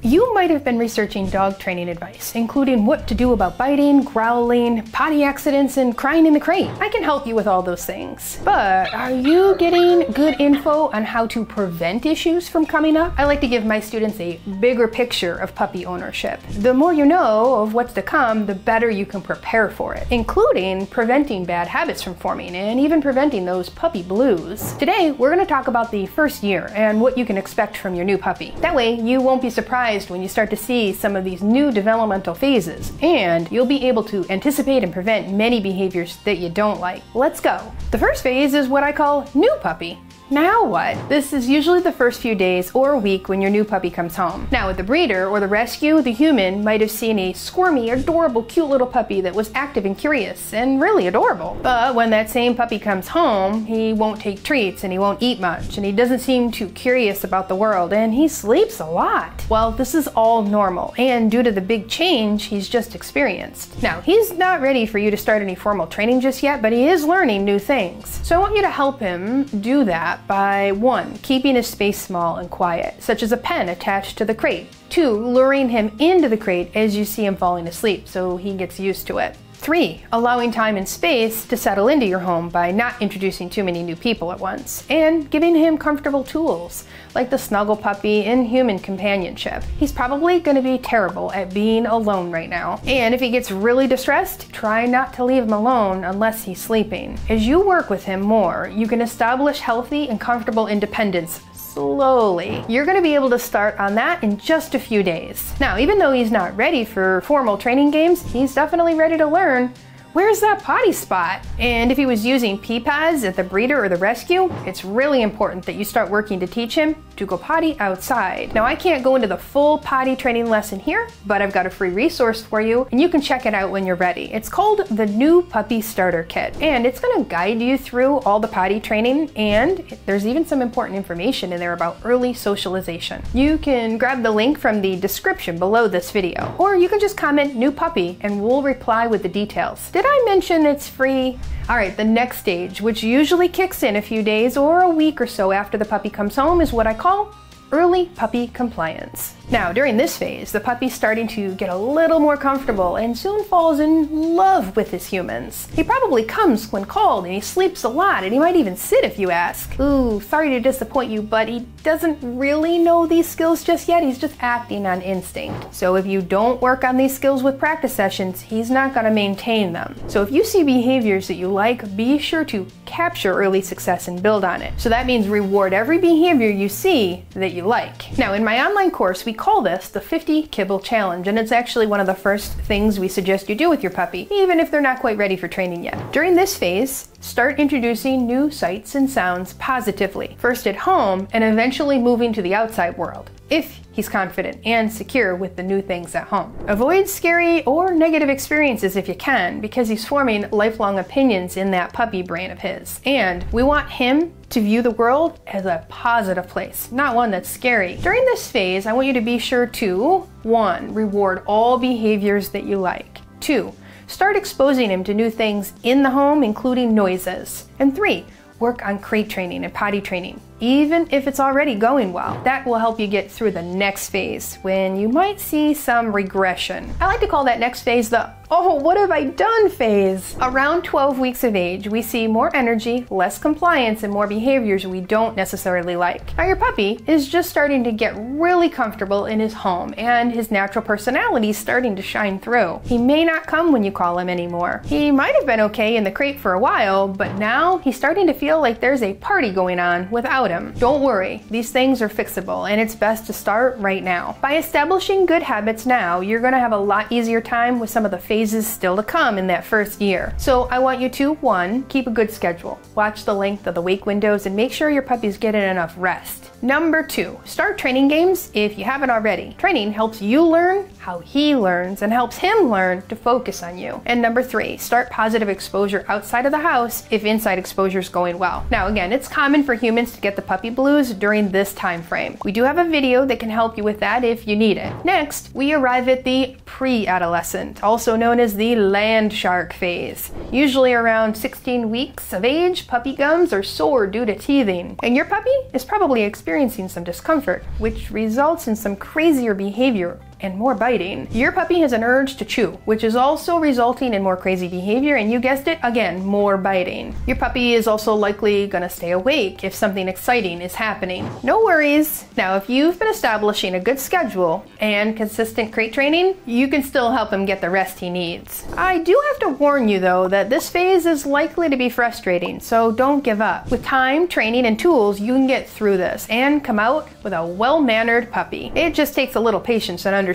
You might have been researching dog training advice, including what to do about biting, growling, potty accidents, and crying in the crate. I can help you with all those things. But are you getting good info on how to prevent issues from coming up? I like to give my students a bigger picture of puppy ownership. The more you know of what's to come, the better you can prepare for it, including preventing bad habits from forming and even preventing those puppy blues. Today, we're going to talk about the first year and what you can expect from your new puppy. That way, you won't be surprised surprised when you start to see some of these new developmental phases, and you'll be able to anticipate and prevent many behaviors that you don't like. Let's go. The first phase is what I call new puppy. Now what? This is usually the first few days or week when your new puppy comes home. Now with the breeder or the rescue, the human might have seen a squirmy, adorable, cute little puppy that was active and curious and really adorable. But when that same puppy comes home, he won't take treats and he won't eat much and he doesn't seem too curious about the world and he sleeps a lot. Well, this is all normal and due to the big change he's just experienced. Now, he's not ready for you to start any formal training just yet, but he is learning new things. So I want you to help him do that by one, keeping his space small and quiet, such as a pen attached to the crate. Two, luring him into the crate as you see him falling asleep so he gets used to it. Three, allowing time and space to settle into your home by not introducing too many new people at once, and giving him comfortable tools, like the snuggle puppy and human companionship. He's probably going to be terrible at being alone right now, and if he gets really distressed, try not to leave him alone unless he's sleeping. As you work with him more, you can establish healthy and comfortable independence slowly. You're gonna be able to start on that in just a few days. Now, even though he's not ready for formal training games, he's definitely ready to learn where's that potty spot? And if he was using pee pads at the breeder or the rescue, it's really important that you start working to teach him to go potty outside. Now I can't go into the full potty training lesson here, but I've got a free resource for you and you can check it out when you're ready. It's called the New Puppy Starter Kit and it's gonna guide you through all the potty training and there's even some important information in there about early socialization. You can grab the link from the description below this video or you can just comment new puppy and we'll reply with the details. Did I mention it's free? All right, the next stage, which usually kicks in a few days or a week or so after the puppy comes home, is what I call early puppy compliance. Now, during this phase, the puppy's starting to get a little more comfortable and soon falls in love with his humans. He probably comes when called and he sleeps a lot and he might even sit if you ask. Ooh, sorry to disappoint you, but he doesn't really know these skills just yet. He's just acting on instinct. So if you don't work on these skills with practice sessions, he's not gonna maintain them. So if you see behaviors that you like, be sure to capture early success and build on it. So that means reward every behavior you see that you like. Now, in my online course, we call this the 50 Kibble Challenge, and it's actually one of the first things we suggest you do with your puppy, even if they're not quite ready for training yet. During this phase, start introducing new sights and sounds positively, first at home and eventually moving to the outside world if he's confident and secure with the new things at home. Avoid scary or negative experiences if you can, because he's forming lifelong opinions in that puppy brain of his. And we want him to view the world as a positive place, not one that's scary. During this phase, I want you to be sure to 1. Reward all behaviors that you like. 2. Start exposing him to new things in the home, including noises. And 3 work on crate training and potty training, even if it's already going well. That will help you get through the next phase when you might see some regression. I like to call that next phase the oh, what have I done phase. Around 12 weeks of age, we see more energy, less compliance, and more behaviors we don't necessarily like. Now, your puppy is just starting to get really comfortable in his home, and his natural personality is starting to shine through. He may not come when you call him anymore. He might have been okay in the crate for a while, but now he's starting to feel like there's a party going on without him. Don't worry, these things are fixable, and it's best to start right now. By establishing good habits now, you're gonna have a lot easier time with some of the phases still to come in that first year. So I want you to, one, keep a good schedule. Watch the length of the wake windows and make sure your puppy's getting enough rest. Number two, start training games if you haven't already. Training helps you learn how he learns and helps him learn to focus on you. And number three, start positive exposure outside of the house if inside exposure is going well. Now again, it's common for humans to get the puppy blues during this time frame. We do have a video that can help you with that if you need it. Next, we arrive at the pre-adolescent, also known as the land shark phase. Usually around 16 weeks of age, puppy gums are sore due to teething, and your puppy is probably experiencing some discomfort, which results in some crazier behavior and more biting. Your puppy has an urge to chew, which is also resulting in more crazy behavior, and you guessed it, again, more biting. Your puppy is also likely gonna stay awake if something exciting is happening. No worries. Now, if you've been establishing a good schedule and consistent crate training, you can still help him get the rest he needs. I do have to warn you though that this phase is likely to be frustrating, so don't give up. With time, training, and tools, you can get through this and come out with a well-mannered puppy. It just takes a little patience and understanding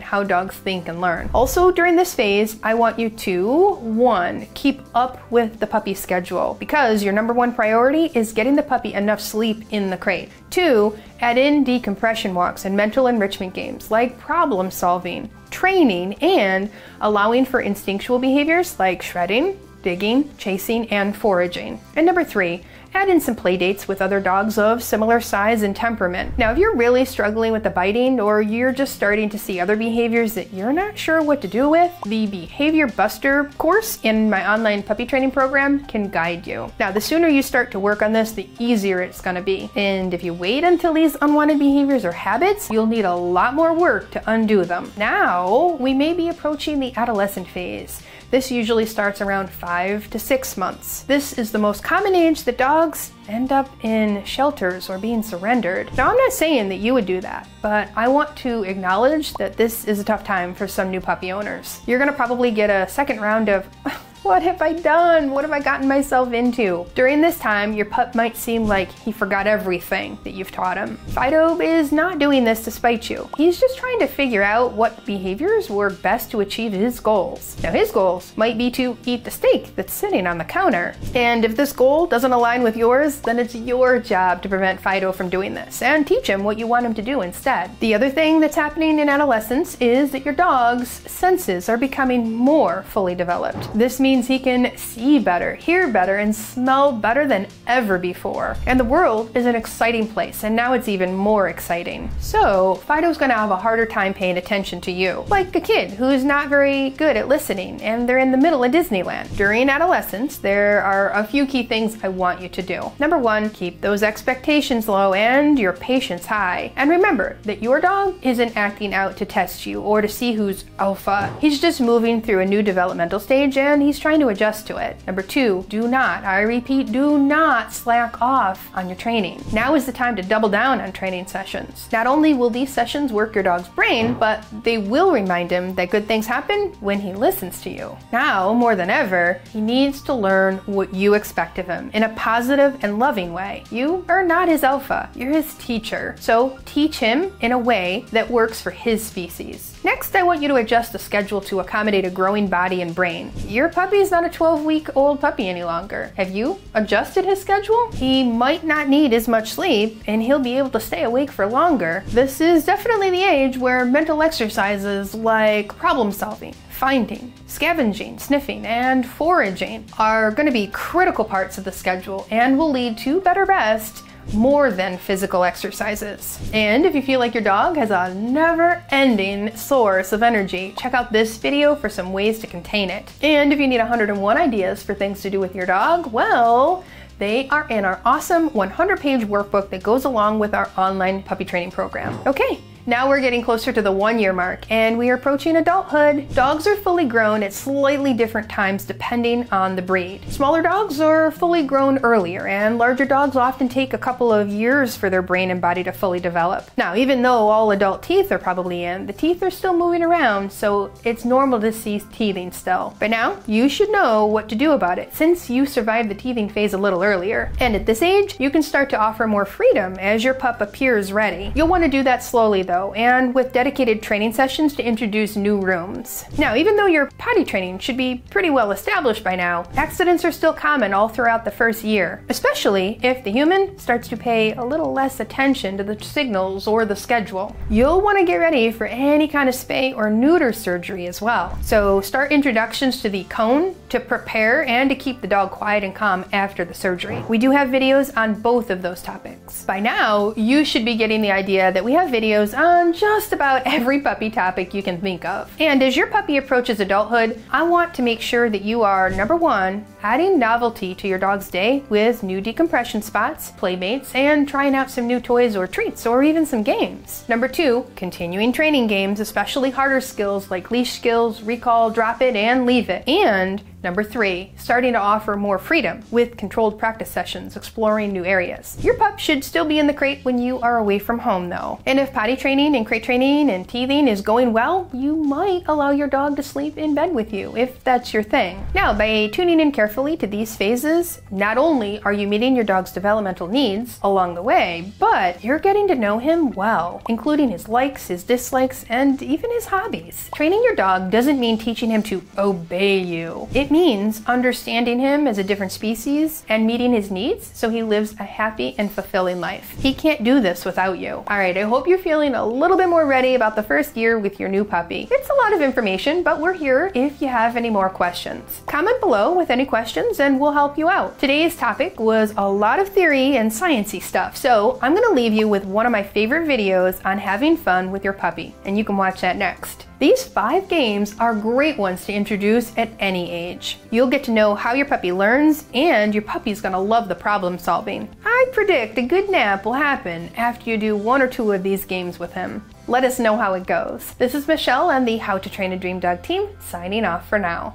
how dogs think and learn. Also, during this phase, I want you to, one, keep up with the puppy schedule because your number one priority is getting the puppy enough sleep in the crate. Two, add in decompression walks and mental enrichment games like problem solving, training, and allowing for instinctual behaviors like shredding, digging, chasing, and foraging. And number three, add in some play dates with other dogs of similar size and temperament. Now, if you're really struggling with the biting or you're just starting to see other behaviors that you're not sure what to do with, the Behavior Buster course in my online puppy training program can guide you. Now, the sooner you start to work on this, the easier it's gonna be. And if you wait until these unwanted behaviors or habits, you'll need a lot more work to undo them. Now, we may be approaching the adolescent phase. This usually starts around five to six months. This is the most common age that dogs end up in shelters or being surrendered. Now, I'm not saying that you would do that, but I want to acknowledge that this is a tough time for some new puppy owners. You're gonna probably get a second round of What have I done? What have I gotten myself into? During this time, your pup might seem like he forgot everything that you've taught him. Fido is not doing this to spite you. He's just trying to figure out what behaviors were best to achieve his goals. Now, his goals might be to eat the steak that's sitting on the counter. And if this goal doesn't align with yours, then it's your job to prevent Fido from doing this and teach him what you want him to do instead. The other thing that's happening in adolescence is that your dog's senses are becoming more fully developed. This means means he can see better, hear better, and smell better than ever before. And the world is an exciting place, and now it's even more exciting. So, Fido's gonna have a harder time paying attention to you. Like a kid who's not very good at listening, and they're in the middle of Disneyland. During adolescence, there are a few key things I want you to do. Number one, keep those expectations low and your patience high. And remember that your dog isn't acting out to test you or to see who's alpha. He's just moving through a new developmental stage and he's trying to adjust to it. Number two, do not, I repeat, do not slack off on your training. Now is the time to double down on training sessions. Not only will these sessions work your dog's brain, but they will remind him that good things happen when he listens to you. Now, more than ever, he needs to learn what you expect of him in a positive and loving way. You are not his alpha, you're his teacher. So teach him in a way that works for his species. Next, I want you to adjust the schedule to accommodate a growing body and brain. Your puppy is not a 12 week old puppy any longer. Have you adjusted his schedule? He might not need as much sleep and he'll be able to stay awake for longer. This is definitely the age where mental exercises like problem solving, finding, scavenging, sniffing, and foraging are going to be critical parts of the schedule and will lead to better rest more than physical exercises. And if you feel like your dog has a never ending source of energy, check out this video for some ways to contain it. And if you need 101 ideas for things to do with your dog, well, they are in our awesome 100 page workbook that goes along with our online puppy training program. Okay, now we're getting closer to the one year mark and we are approaching adulthood. Dogs are fully grown at slightly different times depending on the breed. Smaller dogs are fully grown earlier and larger dogs often take a couple of years for their brain and body to fully develop. Now, even though all adult teeth are probably in, the teeth are still moving around, so it's normal to see teething still. But now, you should know what to do about it since you survived the teething phase a little earlier. And at this age, you can start to offer more freedom as your pup appears ready. You'll want to do that slowly though and with dedicated training sessions to introduce new rooms. Now, even though your potty training should be pretty well established by now, accidents are still common all throughout the first year, especially if the human starts to pay a little less attention to the signals or the schedule. You'll want to get ready for any kind of spay or neuter surgery as well. So start introductions to the cone to prepare and to keep the dog quiet and calm after the surgery. We do have videos on both of those topics. By now, you should be getting the idea that we have videos on just about every puppy topic you can think of. And as your puppy approaches adulthood, I want to make sure that you are number one, adding novelty to your dog's day with new decompression spots, playmates, and trying out some new toys or treats or even some games. Number two, continuing training games, especially harder skills like leash skills, recall, drop it, and leave it. And Number three, starting to offer more freedom with controlled practice sessions, exploring new areas. Your pup should still be in the crate when you are away from home though. And if potty training and crate training and teething is going well, you might allow your dog to sleep in bed with you if that's your thing. Now, by tuning in carefully to these phases, not only are you meeting your dog's developmental needs along the way, but you're getting to know him well, including his likes, his dislikes, and even his hobbies. Training your dog doesn't mean teaching him to obey you. It it means understanding him as a different species and meeting his needs so he lives a happy and fulfilling life. He can't do this without you. All right, I hope you're feeling a little bit more ready about the first year with your new puppy. It's a lot of information, but we're here if you have any more questions. Comment below with any questions and we'll help you out. Today's topic was a lot of theory and sciencey stuff, so I'm gonna leave you with one of my favorite videos on having fun with your puppy, and you can watch that next. These five games are great ones to introduce at any age. You'll get to know how your puppy learns, and your puppy's gonna love the problem solving. I predict a good nap will happen after you do one or two of these games with him. Let us know how it goes. This is Michele and the How to Train a Dream Dog team, signing off for now.